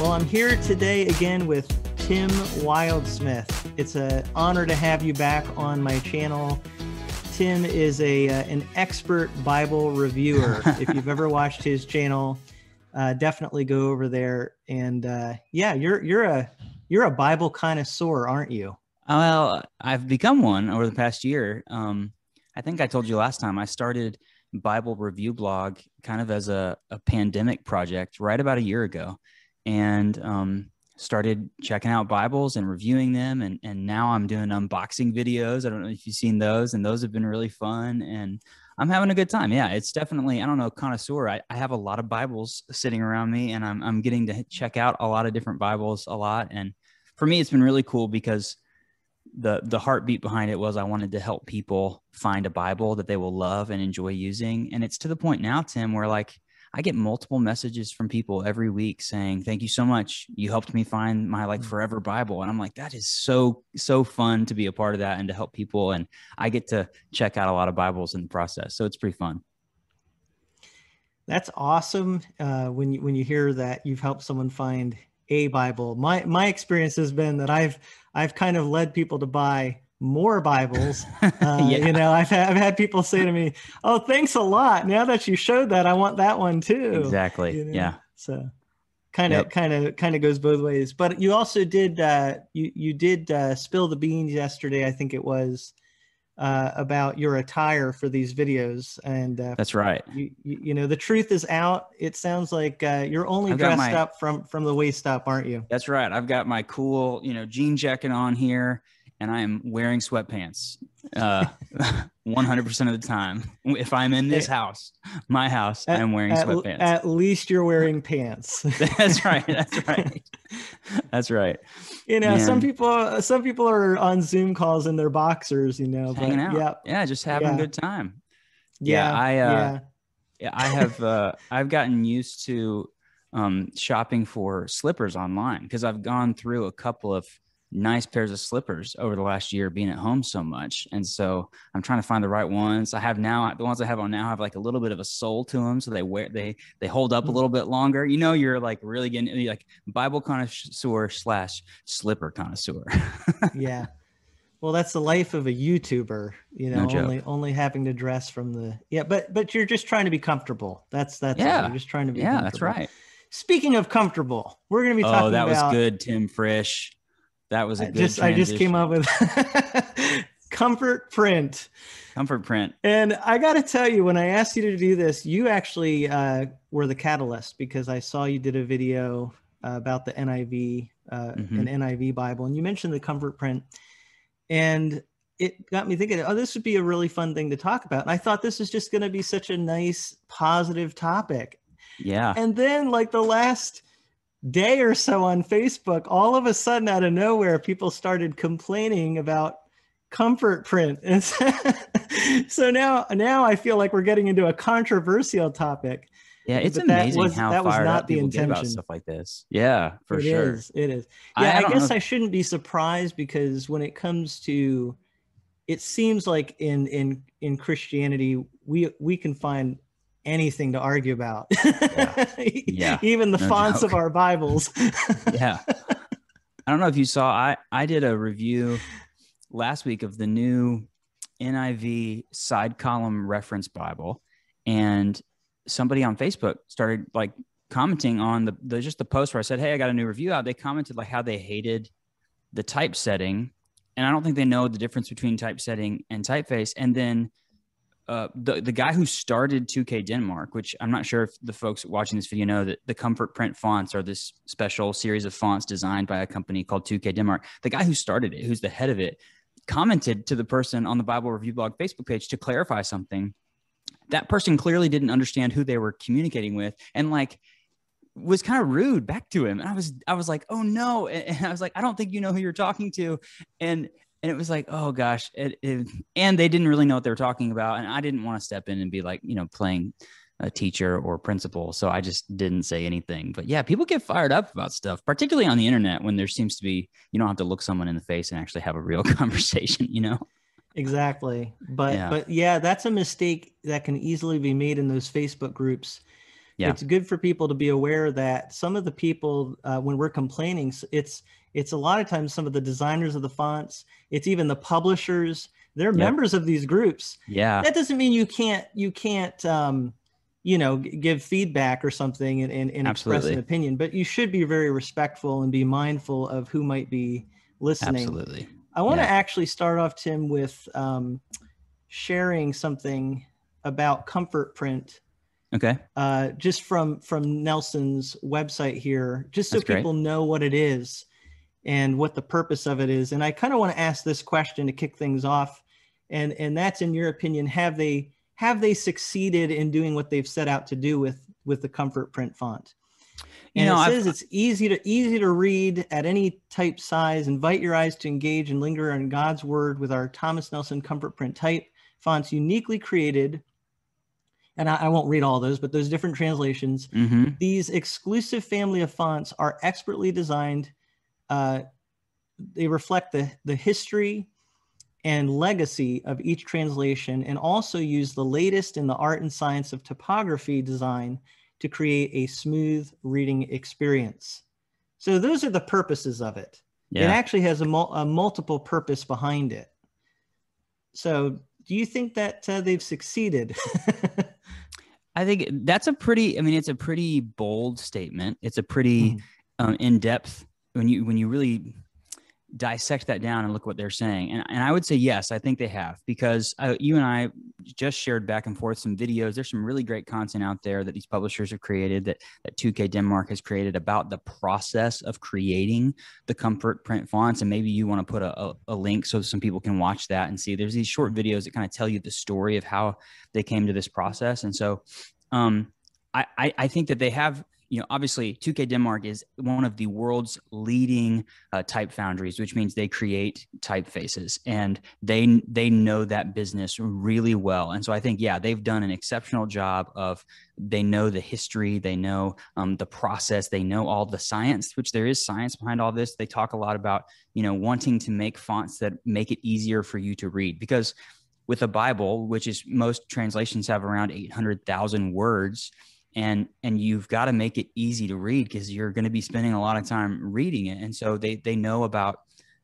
Well, I'm here today again with Tim Wildsmith. It's an honor to have you back on my channel. Tim is a uh, an expert Bible reviewer. if you've ever watched his channel, uh, definitely go over there. And uh, yeah, you're you're a you're a Bible connoisseur, aren't you? Well, I've become one over the past year. Um, I think I told you last time I started Bible review blog kind of as a, a pandemic project right about a year ago, and um, started checking out Bibles and reviewing them. And, and now I'm doing unboxing videos. I don't know if you've seen those, and those have been really fun. And I'm having a good time. Yeah, it's definitely, I don't know, connoisseur. I, I have a lot of Bibles sitting around me, and I'm, I'm getting to check out a lot of different Bibles a lot. And for me, it's been really cool because the the heartbeat behind it was I wanted to help people find a Bible that they will love and enjoy using. And it's to the point now, Tim, where like I get multiple messages from people every week saying, "Thank you so much. You helped me find my like mm. forever Bible." And I'm like, that is so so fun to be a part of that and to help people. And I get to check out a lot of Bibles in the process, so it's pretty fun. That's awesome. Uh, when you when you hear that you've helped someone find a Bible. My my experience has been that I've I've kind of led people to buy more Bibles. Uh, yeah. You know, I've had, I've had people say to me, "Oh, thanks a lot. Now that you showed that, I want that one too." Exactly. You know? Yeah. So, kind of, kind of, kind of goes both ways. But you also did uh, you you did uh, spill the beans yesterday. I think it was uh, about your attire for these videos, and uh, that's right. You, you, you, know the truth is out. It sounds like uh, you're only dressed my, up from from the waist up, aren't you? That's right. I've got my cool, you know, jean jacket on here, and I am wearing sweatpants. Uh, 100% of the time. If I'm in this house, my house, at, I'm wearing at, sweatpants. At least you're wearing pants. that's right. That's right. That's right. You know, Man. some people some people are on Zoom calls in their boxers, you know, hanging but, out. Yeah, yeah, just having yeah. a good time. Yeah, yeah I uh, yeah. I have uh, I've gotten used to um, shopping for slippers online because I've gone through a couple of nice pairs of slippers over the last year being at home so much. And so I'm trying to find the right ones. I have now the ones I have on now have like a little bit of a sole to them. So they wear, they, they hold up a mm. little bit longer. You know, you're like really getting like Bible connoisseur slash slipper connoisseur. yeah. Well, that's the life of a YouTuber, you know, no only, only having to dress from the, yeah, but, but you're just trying to be comfortable. That's, that's, yeah. You're just trying to be, comfortable. yeah, that's right. Speaking of comfortable, we're going to be talking Oh, that was good. Tim Frisch. That was a good. Just transition. I just came up with comfort print. Comfort print. And I got to tell you, when I asked you to do this, you actually uh, were the catalyst because I saw you did a video uh, about the NIV, uh, mm-hmm. an NIV Bible, and you mentioned the comfort print, and it got me thinking, oh, this would be a really fun thing to talk about. And I thought this is just going to be such a nice, positive topic. Yeah. And then, like the last day or so on Facebook, all of a sudden out of nowhere, people started complaining about comfort print. And so now, now I feel like we're getting into a controversial topic. Yeah, it's but amazing was, how that was not the intention. about stuff like this. Yeah, for it sure. Is, it is. Yeah, I, I guess I shouldn't be surprised because when it comes to, it seems like in in in Christianity we we can find anything to argue about. Yeah. yeah. Even the no fonts joke. of our Bibles. yeah. I don't know if you saw I I did a review last week of the new NIV side column reference Bible and somebody on Facebook started like commenting on the, the just the post where I said, "Hey, I got a new review out." They commented like how they hated the typesetting and I don't think they know the difference between typesetting and typeface and then uh, the the guy who started 2K Denmark, which I'm not sure if the folks watching this video know that the Comfort Print fonts are this special series of fonts designed by a company called 2K Denmark. The guy who started it, who's the head of it, commented to the person on the Bible Review Blog Facebook page to clarify something. That person clearly didn't understand who they were communicating with, and like was kind of rude back to him. And I was I was like, oh no, and I was like, I don't think you know who you're talking to, and and it was like oh gosh. It, it, and they didn't really know what they were talking about and i didn't want to step in and be like you know playing a teacher or principal so i just didn't say anything. But yeah people get fired up about stuff particularly on the internet when there seems to be you don't have to look someone in the face and actually have a real conversation you know? Exactly. But yeah. but yeah that's a mistake that can easily be made in those facebook groups. Yeah. It's good for people to be aware that some of the people, uh, when we're complaining, it's it's a lot of times some of the designers of the fonts. It's even the publishers. They're Yep. members of these groups. Yeah. That doesn't mean you can't you can't um, you know give feedback or something and, and, and express an opinion, but you should be very respectful and be mindful of who might be listening. Absolutely. I want to Yeah. actually start off, Tim, with um, sharing something about Comfort Print, Okay. uh, just from from Nelson's website here, just so That's great. people know what it is and what the purpose of it is. And I kind of want to ask this question to kick things off, and and that's in your opinion, have they have they succeeded in doing what they've set out to do with with the Comfort Print font? You And know, it I've- says it's easy to easy to read at any type size. Invite your eyes to engage and linger on God's word with our Thomas Nelson Comfort Print type fonts, uniquely created. And I, I won't read all those, but those different translations. hmm These exclusive family of fonts are expertly designed. Uh, they reflect the the history and legacy of each translation, and also use the latest in the art and science of typography design to create a smooth reading experience. So those are the purposes of it. It actually has a, mul- a multiple purpose behind it. So do you think that uh, they've succeeded? I think that's a pretty. I mean, it's a pretty bold statement. It's a pretty um, in depth when you when you really dissect that down and look what they're saying. And, and I would say yes, I think they have because uh, you and I just shared back and forth some videos. There's some really great content out there that these publishers have created that that 2K Denmark has created about the process of creating the comfort print fonts. And maybe you want to put a, a, a link so some people can watch that and see. There's these short videos that kind of tell you the story of how they came to this process. And so um, I, I, I think that they have, you know, obviously 2K Denmark is one of the world's leading uh, type foundries, which means they create typefaces and they they know that business really well. And so I think, yeah, they've done an exceptional job of they know the history, they know um, the process, they know all the science, which there is science behind all this. They talk a lot about, you know, wanting to make fonts that make it easier for you to read because with a Bible, which is most translations have around 800,000 words, and and you've got to make it easy to read because you're going to be spending a lot of time reading it, and so they they know about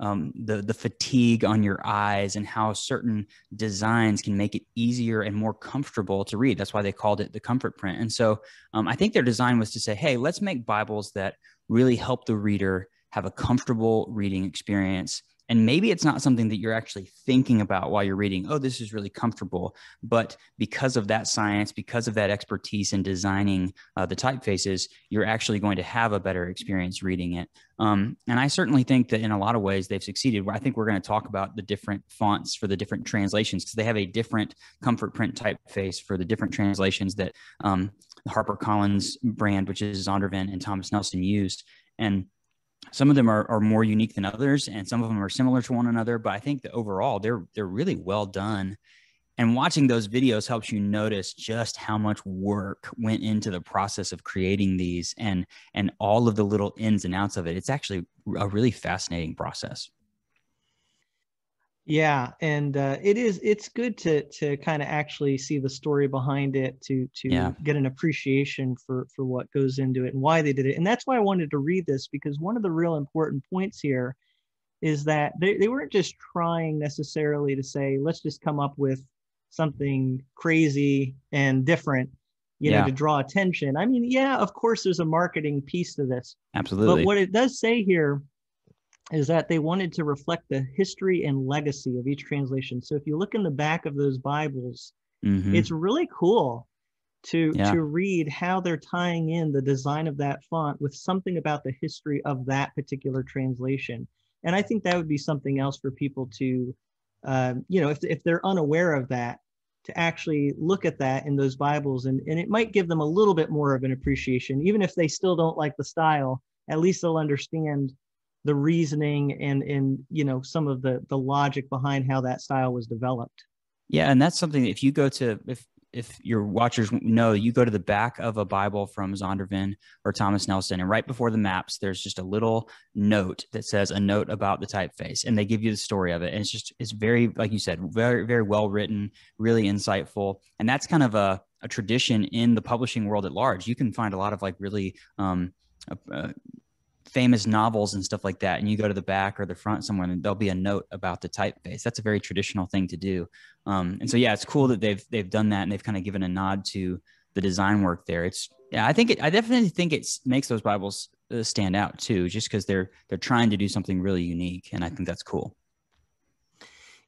um, the the fatigue on your eyes and how certain designs can make it easier and more comfortable to read. That's why they called it the comfort print. And so um, I think their design was to say, hey, let's make Bibles that really help the reader have a comfortable reading experience and maybe it's not something that you're actually thinking about while you're reading oh this is really comfortable. But because of that science because of that expertise in designing uh, the typefaces you're actually going to have a better experience reading it. Um, and i certainly think that in a lot of ways they've succeeded. I think we're going to talk about the different fonts for the different translations because they have a different comfort print typeface for the different translations that um, harpercollins brand which is zondervan and thomas nelson used. And some of them are, are more unique than others and some of them are similar to one another but i think that overall they're they're really well done. And watching those videos helps you notice just how much work went into the process of creating these and and all of the little ins and outs of it. It's actually a really fascinating process Yeah, and uh, it is. It's good to to kind of actually see the story behind it to to Yeah. get an appreciation for for what goes into it and why they did it. And that's why I wanted to read this because one of the real important points here is that they, they weren't just trying necessarily to say let's just come up with something crazy and different, you know, to draw attention. I mean, yeah, of course, there's a marketing piece to this, absolutely but what it does say here is that they wanted to reflect the history and legacy of each translation. So if you look in the back of those Bibles, Mhm. it's really cool to Yeah. to read how they're tying in the design of that font with something about the history of that particular translation. And I think that would be something else for people to, um, you know, if if they're unaware of that, to actually look at that in those Bibles, and and it might give them a little bit more of an appreciation, even if they still don't like the style. At least they'll understand the reasoning and and you know some of the the logic behind how that style was developed. Yeah, and that's something if you go to if if your watchers know, you go to the back of a Bible from Zondervan or Thomas Nelson, and right before the maps, there's just a little note that says a note about the typeface, and they give you the story of it. And it's just it's very, like you said, very very well written, really insightful, and that's kind of a a tradition in the publishing world at large. You can find a lot of like really um, uh, famous novels and stuff like that and you go to the back or the front somewhere and there'll be a note about the typeface. That's a very traditional thing to do. Um, and so yeah it's cool that they've they've done that and they've kind of given a nod to the design work there. It's yeah i think it i definitely think it makes those bibles uh, stand out too just because they're they're trying to do something really unique and i think that's cool.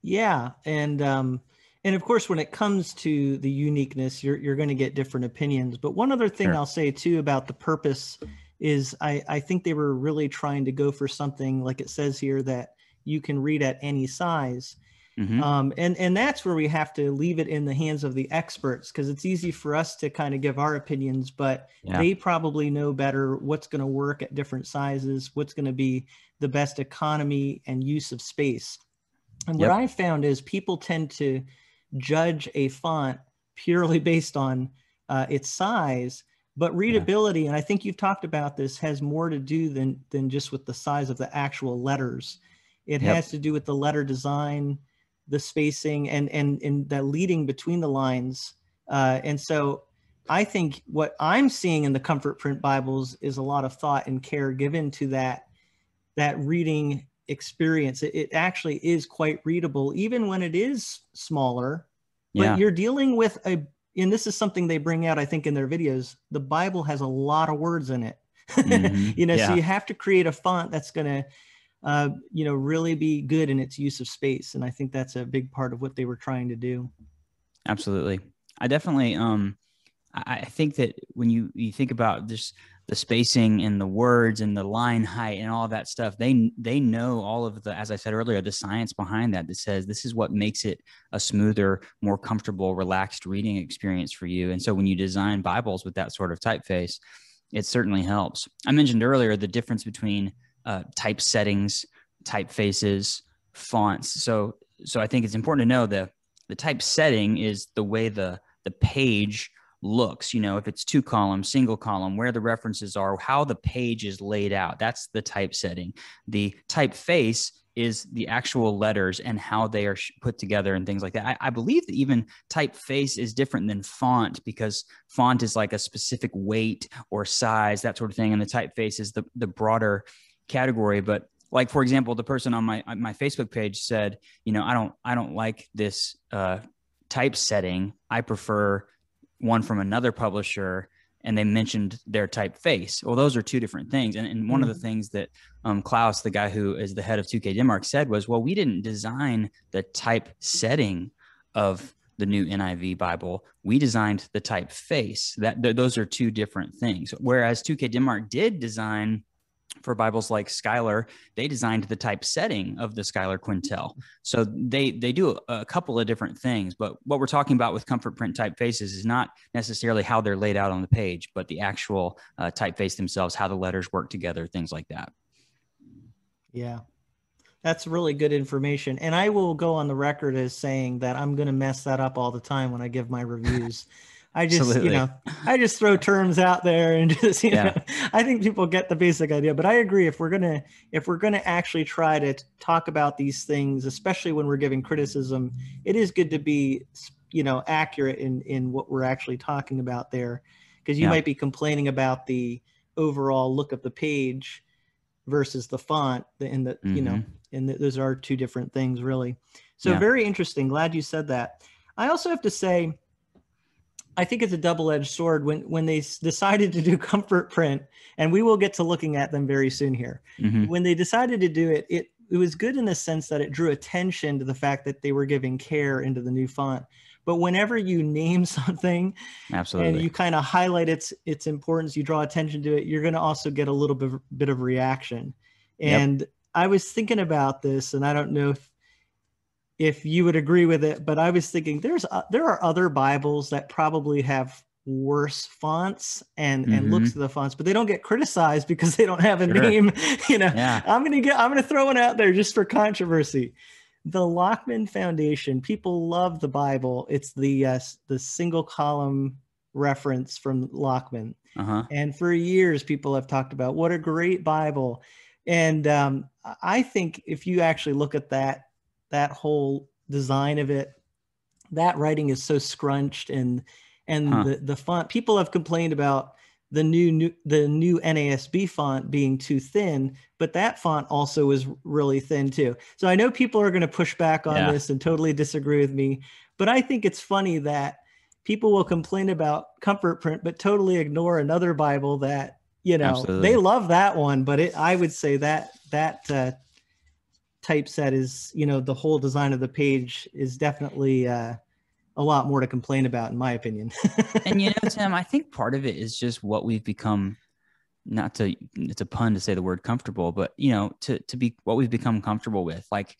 Yeah and um and of course when it comes to the uniqueness you're you're going to get different opinions but one other thing sure. i'll say too about the purpose is I, I think they were really trying to go for something like it says here that you can read at any size. Mm-hmm. Um, and and that's where we have to leave it in the hands of the experts because it's easy for us to kind of give our opinions, but yeah. they probably know better what's going to work at different sizes, what's going to be the best economy and use of space. And yep. what I found is people tend to judge a font purely based on uh, its size but readability, yeah. and I think you've talked about this, has more to do than than just with the size of the actual letters. It yep. has to do with the letter design, the spacing, and and and that leading between the lines. Uh, and so, I think what I'm seeing in the Comfort Print Bibles is a lot of thought and care given to that that reading experience. It, it actually is quite readable, even when it is smaller. But yeah. you're dealing with a and this is something they bring out, I think, in their videos. The Bible has a lot of words in it. Mm-hmm. you know, yeah. so you have to create a font that's going to, uh, you know, really be good in its use of space. And I think that's a big part of what they were trying to do. Absolutely. I definitely, um, I think that when you you think about this the spacing and the words and the line height and all that stuff they they know all of the as i said earlier the science behind that that says this is what makes it a smoother more comfortable relaxed reading experience for you. And so when you design bibles with that sort of typeface it certainly helps. I mentioned earlier the difference between uh, type settings typefaces fonts. So so i think it's important to know that the type setting is the way the the page looks you know if it's two column single column where the references are how the page is laid out that's the typesetting the typeface is the actual letters and how they are put together and things like that. I, I, believe that even typeface is different than font because font is like a specific weight or size, that sort of thing. And the typeface is the, the broader category. But like, for example, the person on my, my Facebook page said, you know, I don't, I don't like this uh, typesetting. I prefer one from another publisher and they mentioned their typeface. Well, those are two different things. And, and one mm-hmm. of the mm-hmm. things that um, Klaus, the guy who is the head of 2K Denmark, said was, well, we didn't design the type setting of the new NIV Bible. We designed the typeface. That th- those are two different things. Whereas 2K Denmark did design for Bibles like Schuyler, they designed the type setting of the Schuyler Quentel. So they they do a, a, couple of different things. But what we're talking about with comfort print typefaces is not necessarily how they're laid out on the page, but the actual uh, typeface themselves, how the letters work together, things like that. Yeah, that's really good information. And I will go on the record as saying that I'm going to mess that up all the time when I give my reviews. I just, Absolutely. you know, I just throw terms out there and just, you yeah. know, I think people get the basic idea. But I agree if we're gonna if we're gonna actually try to talk about these things, especially when we're giving criticism, it is good to be, you know, accurate in in what we're actually talking about there, because you yeah. might be complaining about the overall look of the page versus the font and the mm-hmm. you know mm-hmm. and the, those are two different things really so yeah. very interesting glad you said that i also have to say I think it's a double-edged sword when when they decided to do comfort print, and we will get to looking at them very soon here. Mm-hmm. When they decided to do it, it it was good in the sense that it drew attention to the fact that they were giving care into the new font. But whenever you name something, absolutely, and you kind of highlight its its importance, you draw attention to it, you're going to also get a little bit bit of reaction. And yep. I was thinking about this, and I don't know if if you would agree with it. But I was thinking there's uh, there are other Bibles that probably have worse fonts and mm-hmm. and looks of the fonts, but they don't get criticized because they don't have a sure. name. you know, yeah. I'm gonna get I'm gonna throw one out there just for controversy. The Lockman Foundation, people love the Bible. It's the uh, the single column reference from Lockman, uh-huh. and for years people have talked about what a great Bible. And um, I think if you actually look at that that whole design of it that writing is so scrunched and and Huh. the the font people have complained about the new, new the new NASB font being too thin, but that font also is really thin too. So I know people are going to push back on Yeah. this and totally disagree with me, but I think it's funny that people will complain about comfort print but totally ignore another Bible that you know Absolutely. they love that one, but it I would say that that uh, typeset is you know the whole design of the page is definitely uh, a lot more to complain about in my opinion. and you know, Tim, I think part of it is just what we've become. Not to it's a pun to say the word comfortable, but you know, to to be what we've become comfortable with. Like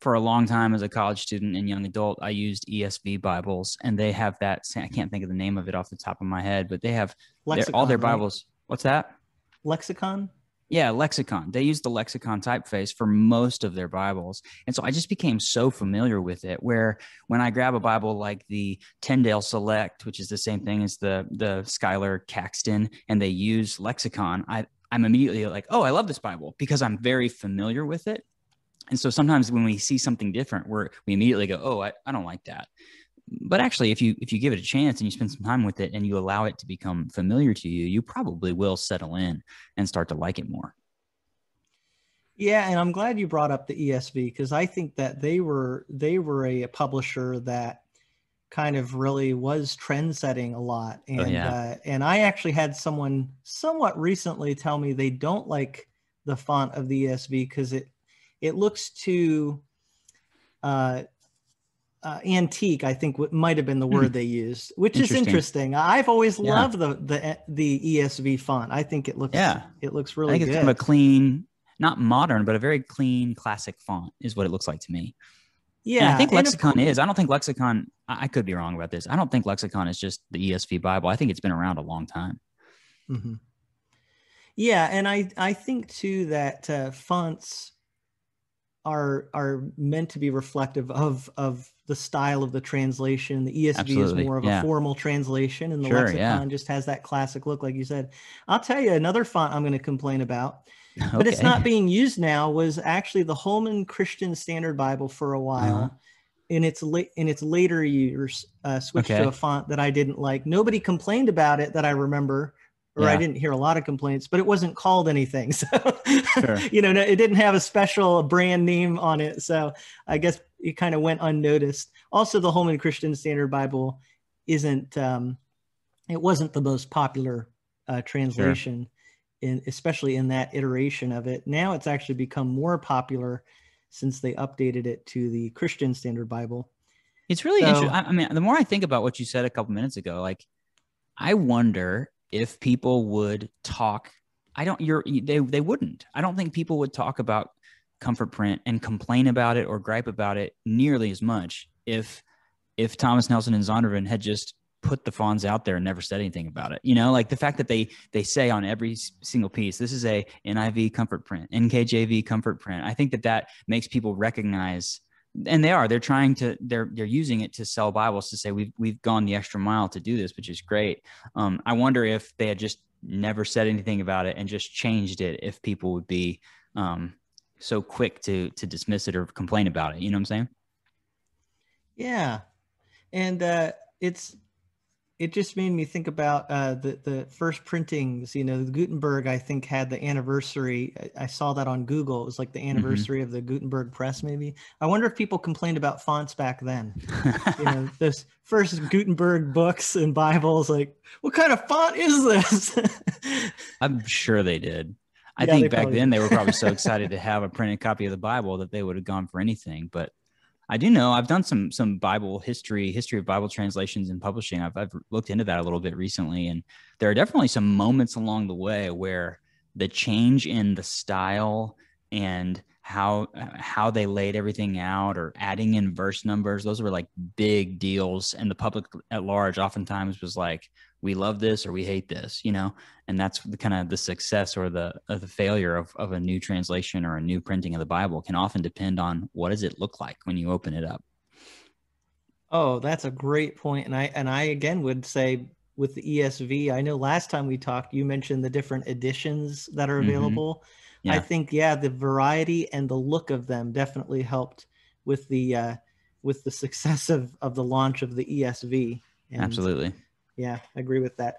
for a long time as a college student and young adult, I used ESV Bibles, and they have that. I can't think of the name of it off the top of my head, but they have their, all their Lexicon, right? Bibles. What's that? Lexicon. Yeah, lexicon. They use the lexicon typeface for most of their Bibles. And so I just became so familiar with it where when I grab a Bible like the Tyndale Select, which is the same thing as the the Schuyler Caxton, and they use lexicon, I, I'm immediately like, oh, I love this Bible because I'm very familiar with it. And so sometimes when we see something different, we're we immediately go, oh, I, I don't like that. But actually, if you if you give it a chance and you spend some time with it and you allow it to become familiar to you, you probably will settle in and start to like it more. Yeah, and I'm glad you brought up the ESV because I think that they were they were a, publisher that kind of really was trend setting a lot. And Oh, yeah. uh, and I actually had someone somewhat recently tell me they don't like the font of the ESV because it it looks too uh, uh, antique. I think what might have been the word they used, which is Hmm. Interesting. interesting. I've always Yeah. loved the the the ESV font. I think it looks Yeah. it looks I really think it's kind of a clean, not modern, but a very clean classic font is what it looks like to me. yeah, and I think lexicon is. I don't think lexicon. I I could be wrong about this. I don't think lexicon is just the ESV Bible. I think it's been around a long time. hmm Yeah, and I I think too that uh, fonts are are meant to be reflective of of the style of the translation. The ESV Absolutely, is more of yeah. a formal translation, and the Sure, lexicon yeah. just has that classic look, like you said. I'll tell you another font I'm going to complain about, but it's not being used now. Was actually the Holman Christian Standard Bible for a while. Uh-huh. In its late in its later years, uh, switched Okay. to a font that I didn't like. Nobody complained about it that I remember, or I didn't hear a lot of complaints. But it wasn't called anything, so Sure. you know, it didn't have a special brand name on it. So I guess it kind of went unnoticed. Also, the Holman Christian Standard Bible isn't. Um, it wasn't the most popular uh, translation, in especially in that iteration of it. Now it's actually become more popular since they updated it to the Christian Standard Bible. It's really So- interesting. I I mean, the more I think about what you said a couple minutes ago, like I wonder if people would talk. I don't. You're. They. They wouldn't. I don't think people would talk about comfort print and complain about it or gripe about it nearly as much if if Thomas Nelson and Zondervan had just put the fonts out there and never said anything about it. You know, like the fact that they they say on every single piece, this is a NIV comfort print, NKJV comfort print. I think that that makes people recognize and they are they're trying to they're they're using it to sell bibles to say we've we've gone the extra mile to do this which is great. Um, i wonder if they had just never said anything about it and just changed it if people would be um, so quick to to dismiss it or complain about it. You know what i'm saying? Yeah, and uh, it's it just made me think about uh, the the first printings. You know, Gutenberg I think had the anniversary. I, I saw that on Google. It was like the anniversary of the Gutenberg press. Maybe I wonder if people complained about fonts back then. You know, those first Gutenberg books and Bibles. Like, what kind of font is this? i'm sure they did i Yeah, think back then did. they were probably so excited to have a printed copy of the bible that they would have gone for anything but I do know I've done some some Bible history, history of Bible translations and publishing. I've I've looked into that a little bit recently, and there are definitely some moments along the way where the change in the style and how how they laid everything out or adding in verse numbers those were like big deals and the public at large oftentimes was like we love this or we hate this you know and that's the kind of the success or the or the failure of, of a new translation or a new printing of the bible can often depend on what does it look like when you open it up Oh, that's a great. And I and I again would say with the ESV, I know last time we talked, you mentioned the different editions that are Mhm. available. I think yeah, the variety and the look of them definitely helped with the uh, with the success of of the launch of the ESV. And absolutely Yeah, I agree with that.